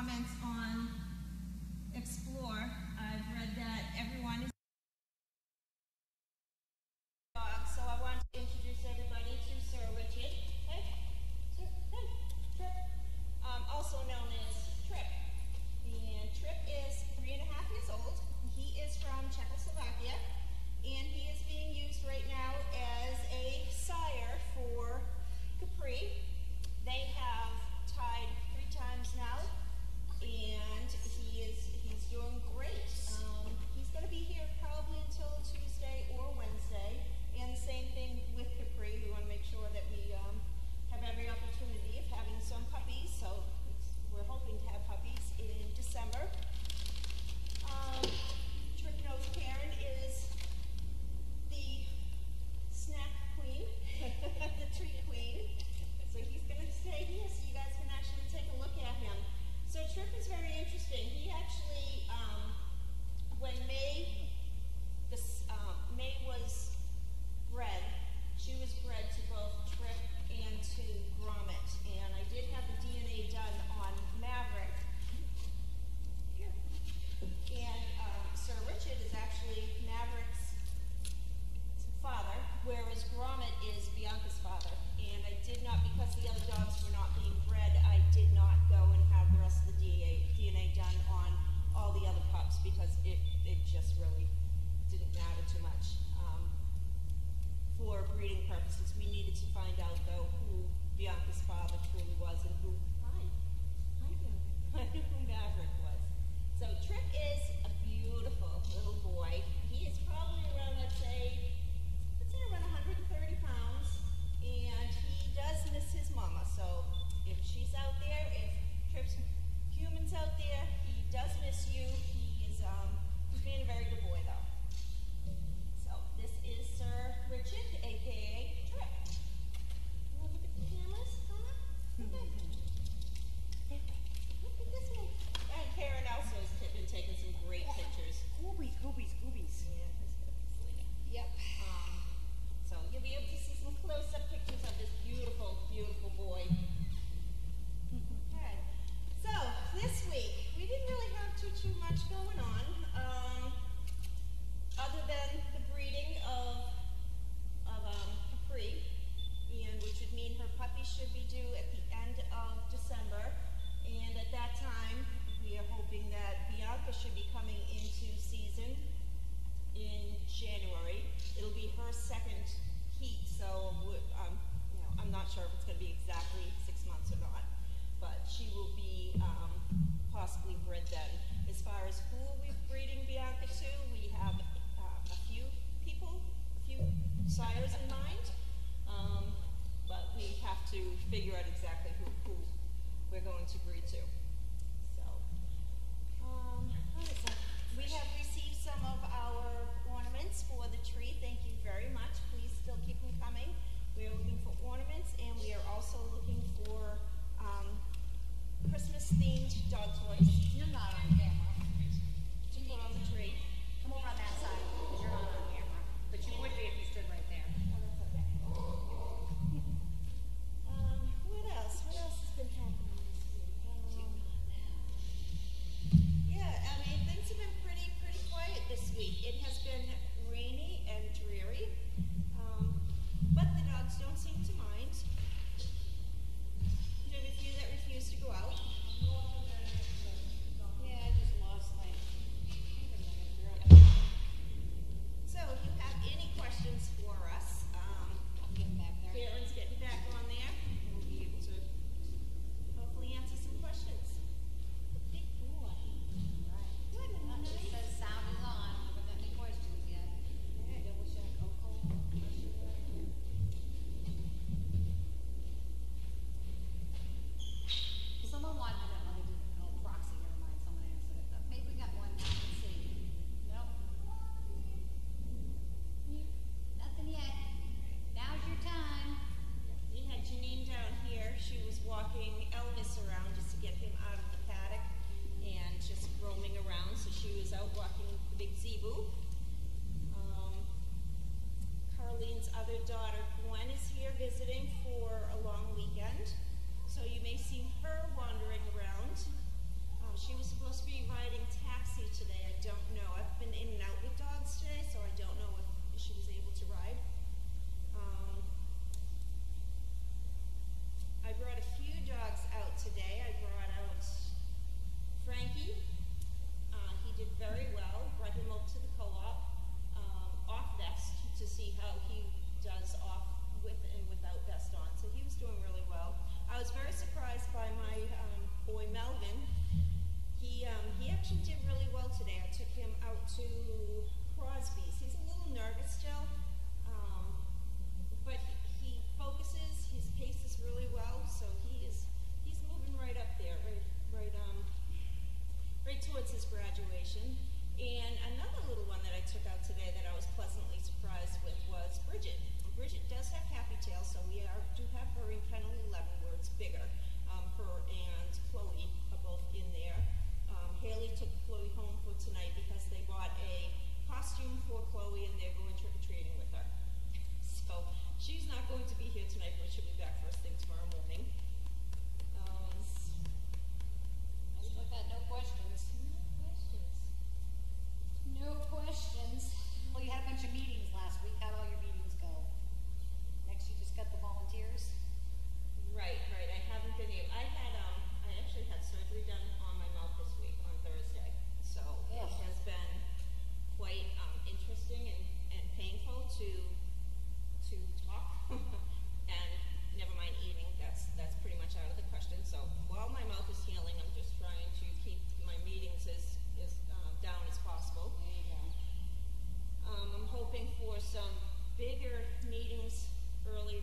comments. the other job. in mind, um, but we have to figure out exactly who, who we're going to agree to. walking the big zebu. Um, Carlene's other daughter, Gwen, is here visiting for a long weekend. So you may see her wandering around. Um, she was supposed to be riding taxi today. I don't know. I've been in and out with dogs today, so I don't know if she was able to ride. costume for Chloe and they're going trick-or-treating with her. So she's not going to be here tonight, but she'll be back first thing tomorrow morning.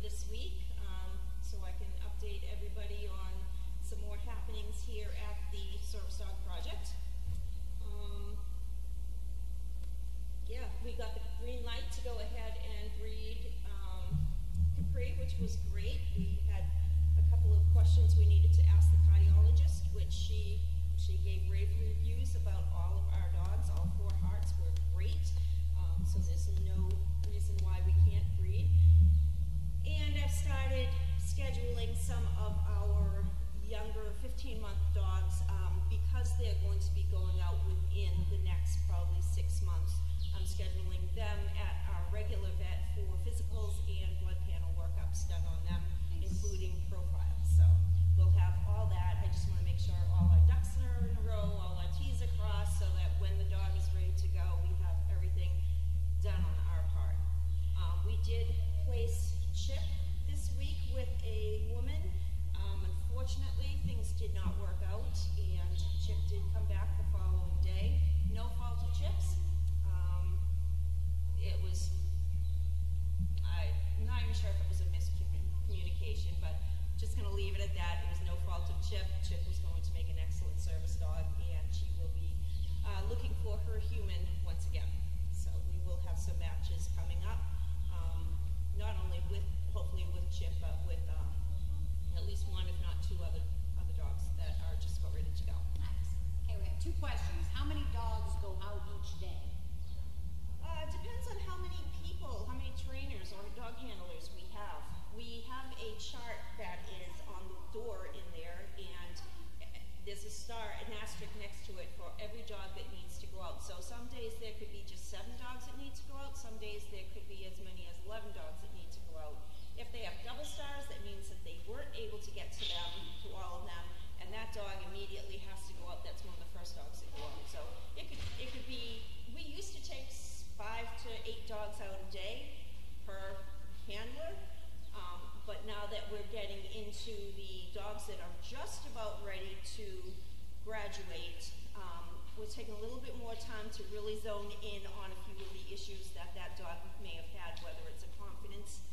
this week, um, so I can update everybody on some more happenings here at the Service Dog Project. Um, yeah, we got the green light to go ahead and breed um, Capri, which was great. We had a couple of questions we needed to ask the cardiologist, which she she gave rave reviews about all of our dogs, all it at that. It was no fault of Chip. Chip was going to make an excellent service dog, and she will be uh, looking for her human once again. So we will have some matches coming up. immediately has to go up. That's one of the first dogs that go up. So it could it could be. We used to take five to eight dogs out a day per handler, um, but now that we're getting into the dogs that are just about ready to graduate, um, we're taking a little bit more time to really zone in on a few of the issues that that dog may have had, whether it's a confidence